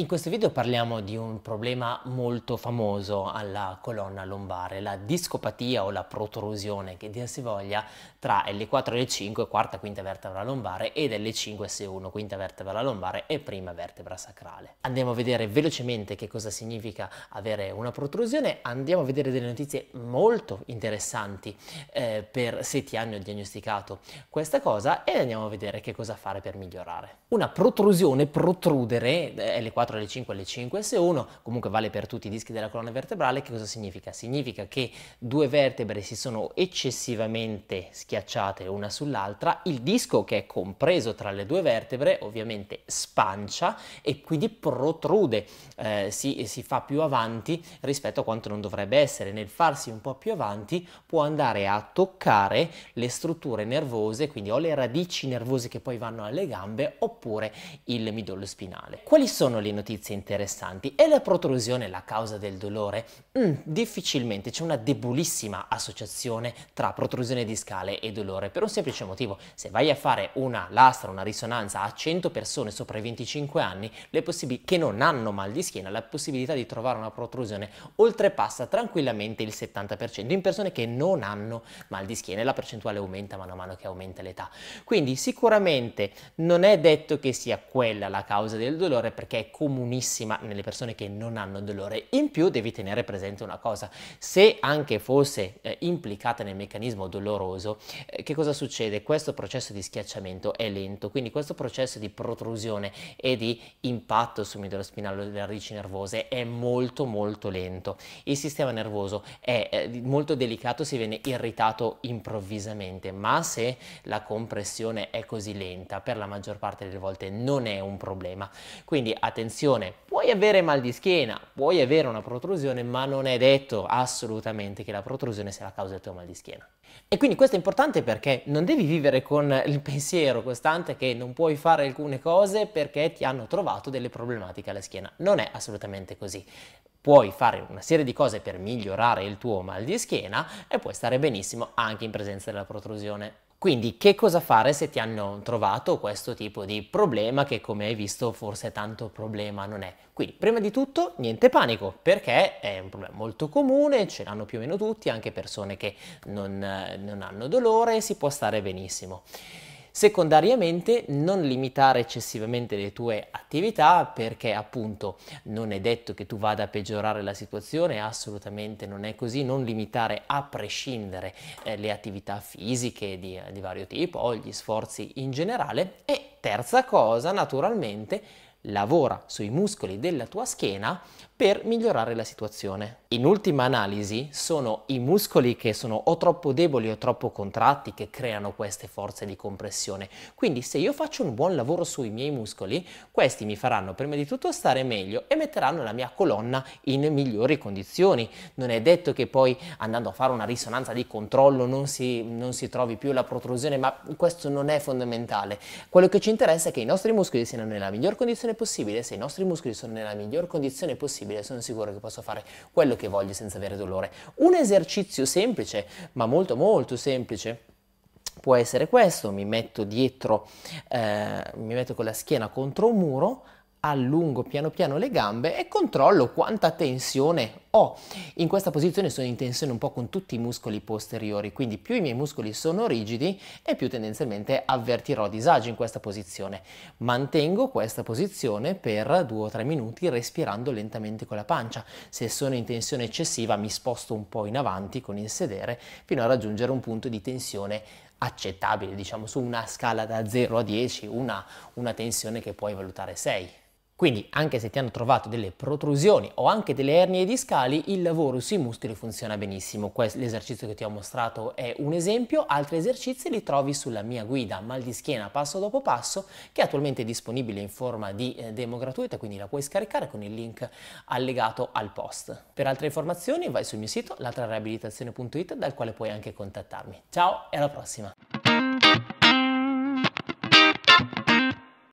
In questo video parliamo di un problema molto famoso alla colonna lombare, la discopatia o la protrusione, che dir si voglia, tra L4 e L5, quarta quinta vertebra lombare, ed L5 S1, quinta vertebra lombare e prima vertebra sacrale. Andiamo a vedere velocemente che cosa significa avere una protrusione, andiamo a vedere delle notizie molto interessanti eh, per se ti hanno diagnosticato questa cosa e andiamo a vedere che cosa fare per migliorare. Una protrusione, protrudere, eh, L4 4 L5 L5 S1, comunque vale per tutti i dischi della colonna vertebrale, che cosa significa? Significa che due vertebre si sono eccessivamente schiacciate una sull'altra, il disco che è compreso tra le due vertebre ovviamente spancia e quindi protrude, eh, si, si fa più avanti rispetto a quanto non dovrebbe essere. Nel farsi un po' più avanti può andare a toccare le strutture nervose, quindi o le radici nervose che poi vanno alle gambe oppure il midollo spinale. Quali sono le notizie interessanti. È la protrusione la causa del dolore? Mm, difficilmente, c'è una debolissima associazione tra protrusione discale e dolore per un semplice motivo. Se vai a fare una lastra, una risonanza a 100 persone sopra i 25 anni, che non hanno mal di schiena, la possibilità di trovare una protrusione oltrepassa tranquillamente il 70% in persone che non hanno mal di schiena e la percentuale aumenta mano a mano che aumenta l'età. Quindi sicuramente non è detto che sia quella la causa del dolore perché è comunissima nelle persone che non hanno dolore. In più devi tenere presente una cosa, se anche fosse eh, implicata nel meccanismo doloroso, eh, che cosa succede? Questo processo di schiacciamento è lento, quindi questo processo di protrusione e di impatto sul midollo spinale delle radici nervose è molto molto lento. Il sistema nervoso è eh, molto delicato, si viene irritato improvvisamente, ma se la compressione è così lenta, per la maggior parte delle volte non è un problema. Quindi attenzione attenzione, puoi avere mal di schiena, puoi avere una protrusione, ma non è detto assolutamente che la protrusione sia la causa del tuo mal di schiena. E quindi questo è importante perché non devi vivere con il pensiero costante che non puoi fare alcune cose perché ti hanno trovato delle problematiche alla schiena. Non è assolutamente così puoi fare una serie di cose per migliorare il tuo mal di schiena e puoi stare benissimo anche in presenza della protrusione. Quindi che cosa fare se ti hanno trovato questo tipo di problema che come hai visto forse tanto problema non è? Quindi prima di tutto niente panico perché è un problema molto comune, ce l'hanno più o meno tutti, anche persone che non, non hanno dolore, si può stare benissimo. Secondariamente non limitare eccessivamente le tue attività perché appunto non è detto che tu vada a peggiorare la situazione, assolutamente non è così, non limitare a prescindere eh, le attività fisiche di, di vario tipo o gli sforzi in generale. E terza cosa naturalmente lavora sui muscoli della tua schiena per migliorare la situazione. In ultima analisi sono i muscoli che sono o troppo deboli o troppo contratti che creano queste forze di compressione. Quindi se io faccio un buon lavoro sui miei muscoli, questi mi faranno prima di tutto stare meglio e metteranno la mia colonna in migliori condizioni. Non è detto che poi andando a fare una risonanza di controllo non si, non si trovi più la protrusione, ma questo non è fondamentale. Quello che ci interessa è che i nostri muscoli siano nella miglior condizione possibile. Se i nostri muscoli sono nella miglior condizione possibile, possibile, sono sicuro che posso fare quello che voglio senza avere dolore. Un esercizio semplice, ma molto molto semplice, può essere questo, mi metto dietro, eh, mi metto con la schiena contro un muro, allungo piano piano le gambe e controllo quanta tensione ho. In questa posizione sono in tensione un po' con tutti i muscoli posteriori, quindi più i miei muscoli sono rigidi e più tendenzialmente avvertirò disagio in questa posizione. Mantengo questa posizione per 2 o 3 minuti respirando lentamente con la pancia. Se sono in tensione eccessiva mi sposto un po' in avanti con il sedere fino a raggiungere un punto di tensione accettabile, diciamo su una scala da 0 a 10, una, una tensione che puoi valutare 6. Quindi anche se ti hanno trovato delle protrusioni o anche delle ernie discali, il lavoro sui muscoli funziona benissimo. L'esercizio che ti ho mostrato è un esempio, altri esercizi li trovi sulla mia guida mal di schiena passo dopo passo che è attualmente disponibile in forma di eh, demo gratuita, quindi la puoi scaricare con il link allegato al post. Per altre informazioni vai sul mio sito latrareabilitazione.it dal quale puoi anche contattarmi. Ciao e alla prossima!